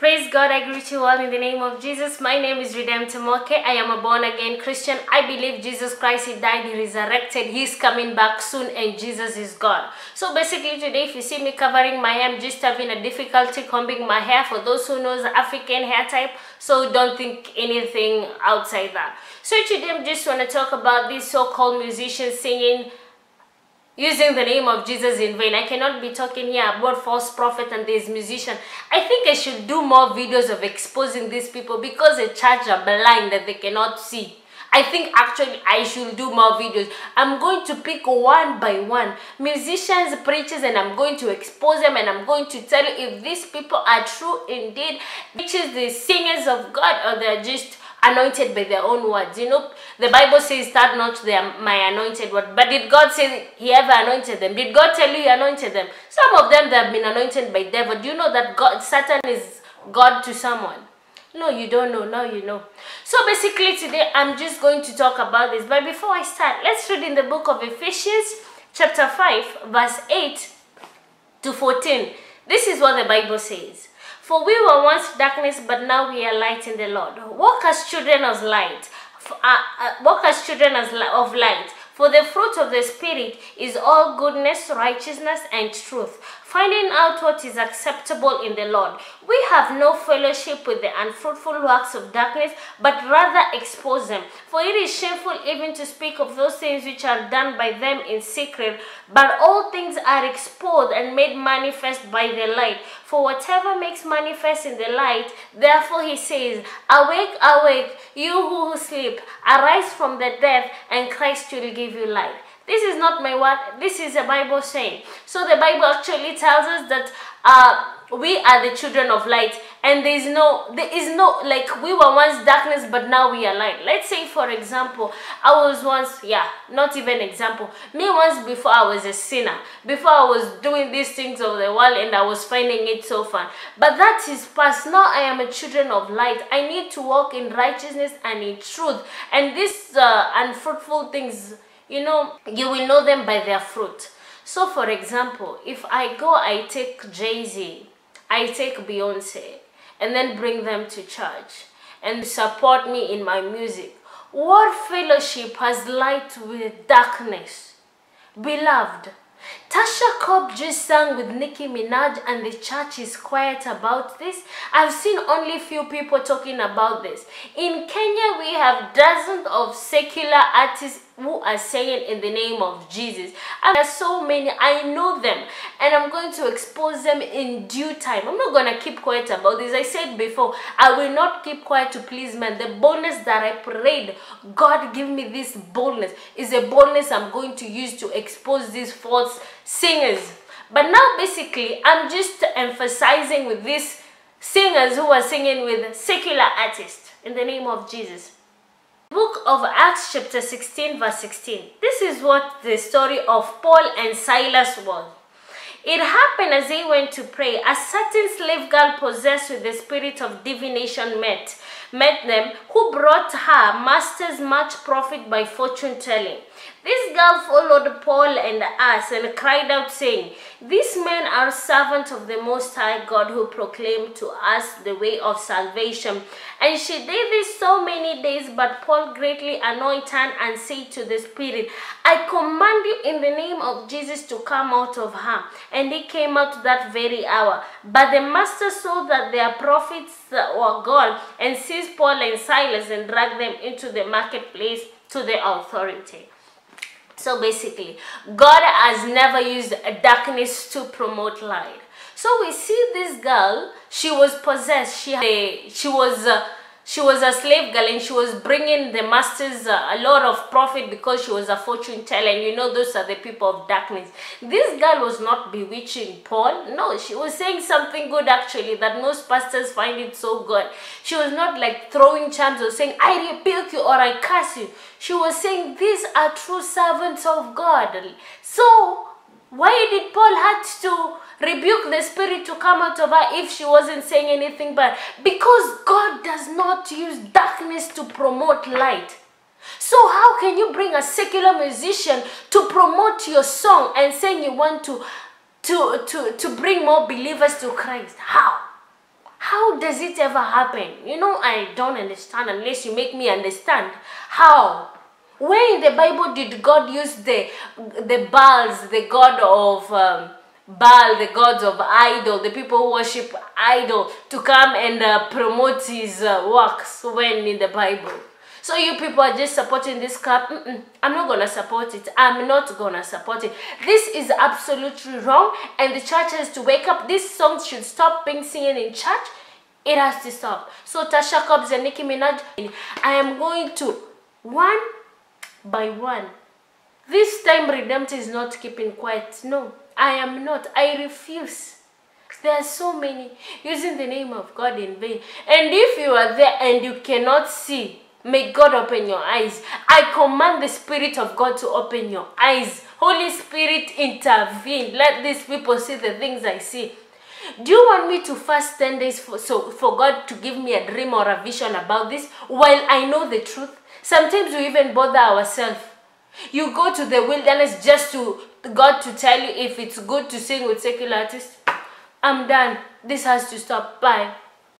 Praise God, I greet you all in the name of Jesus. My name is Redempta Mwake. I am a born again Christian. I believe Jesus Christ, He died, He resurrected, He's coming back soon, and Jesus is God. So basically, today, if you see me covering my hair, I'm just having a difficulty combing my hair for those who knows African hair type. So don't think anything outside that. So today, I'm just want to talk about these so-called musicians singing using the name of Jesus in vain. I cannot be talking here about false prophet and these musician. I think I should do more videos of exposing these people because the church are blind that they cannot see. I think actually I should do more videos. I'm going to pick one by one musicians, preachers, and I'm going to expose them and I'm going to tell you if these people are true indeed, which is the singers of God or they're just anointed by their own words. You know, the Bible says, start not their, my anointed word. But did God say he ever anointed them? Did God tell you he anointed them? Some of them, they have been anointed by devil. Do you know that God, Satan is God to someone? No, you don't know. Now you know. So basically today, I'm just going to talk about this. But before I start, let's read in the book of Ephesians chapter 5, verse 8 to 14. This is what the Bible says. For we were once darkness, but now we are light in the Lord. Walk as children of light. Uh, uh, walk as children of light. For the fruit of the Spirit is all goodness, righteousness, and truth, finding out what is acceptable in the Lord. We have no fellowship with the unfruitful works of darkness, but rather expose them. For it is shameful even to speak of those things which are done by them in secret, but all things are exposed and made manifest by the light. For whatever makes manifest in the light, therefore he says, Awake, awake, you who sleep, arise from the dead, and Christ will give you light. This is not my word, this is a Bible saying. So the Bible actually tells us that uh, we are the children of light and there is no there is no like we were once darkness but now we are light. Let's say for example i was once yeah not even example me once before i was a sinner before i was doing these things of the world and i was finding it so fun. But that is past. Now i am a children of light. I need to walk in righteousness and in truth. And these uh, unfruitful things you know you will know them by their fruit so for example if i go i take jay-z I take Beyonce and then bring them to church and support me in my music. What fellowship has light with darkness? Beloved, Tasha Cobbs just sang with Nicki Minaj and the church is quiet about this. I've seen only few people talking about this. In Kenya, we have dozens of secular artists who are saying in the name of Jesus. And there's so many, I know them, and I'm going to expose them in due time. I'm not going to keep quiet about this. I said before, I will not keep quiet to please man. The boldness that I prayed, God give me this boldness, is a boldness I'm going to use to expose these false singers. But now basically, I'm just emphasizing with these singers who are singing with secular artists in the name of Jesus. Book of Acts chapter 16 verse 16. This is what the story of Paul and Silas was. It happened as they went to pray. A certain slave girl possessed with the spirit of divination met, met them, who brought her masters much profit by fortune telling. This girl followed Paul and us and cried out, saying, These men are servants of the Most High God who proclaim to us the way of salvation. And she did this so many days, but Paul greatly her and said to the Spirit, I command you in the name of Jesus to come out of her. And he came out that very hour. But the master saw that their profits were gone and seized Paul and Silas and dragged them into the marketplace to the authority. So basically, God has never used darkness to promote light. So we see this girl, she was possessed, she, she was... Uh, she was a slave girl and she was bringing the masters uh, a lot of profit because she was a fortune teller. And you know those are the people of darkness. This girl was not bewitching paul. No she was saying something good actually that most pastors find it so good. She was not like throwing charms or saying i rebuke you or i curse you. She was saying these are true servants of god. So why did Paul have to rebuke the spirit to come out of her if she wasn't saying anything bad? Because God does not use darkness to promote light. So how can you bring a secular musician to promote your song and saying you want to to to to bring more believers to Christ? How? How does it ever happen? You know, I don't understand unless you make me understand. How? Where in the Bible did God use the the Baals, the god of um, Baal, the gods of idol, the people who worship idol, to come and uh, promote his uh, works when in the Bible? So you people are just supporting this cup. Mm -mm, I'm not gonna support it. I'm not gonna support it. This is absolutely wrong, and the church has to wake up. This song should stop being singing in church. It has to stop. So Tasha Cobbs and Nicki Minaj, I am going to one by one. This time Redempta is not keeping quiet. No, I am not. I refuse. There are so many using the name of God in vain. And if you are there and you cannot see, may God open your eyes. I command the Spirit of God to open your eyes. Holy Spirit, intervene. Let these people see the things I see. Do you want me to fast 10 days for, so, for God to give me a dream or a vision about this while I know the truth? Sometimes we even bother ourselves. You go to the wilderness just to God to tell you if it's good to sing with secular artists. I'm done. This has to stop. Bye.